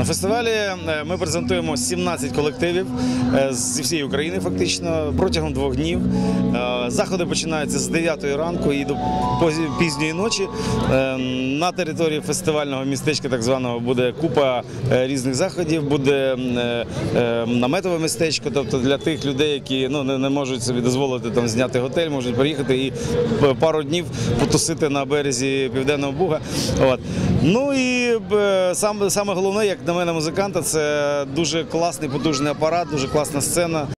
На фестивалі е, ми презентуємо 17 колективів е, зі всієї України, фактично протягом двох днів. Е, Заходи починаються з 9 ранку і до пізньої ночі. На території фестивального містечка, так званого, буде купа різних заходів. Буде наметове містечко, тобто для тих людей, які ну не, можуть собі дозволити там зняти готель, можуть приїхати і пару днів потусити на березі Південного Буга. От. Ну і саме головне, як на мене, музиканта, це дуже класний, потужний апарат, дуже класна сцена.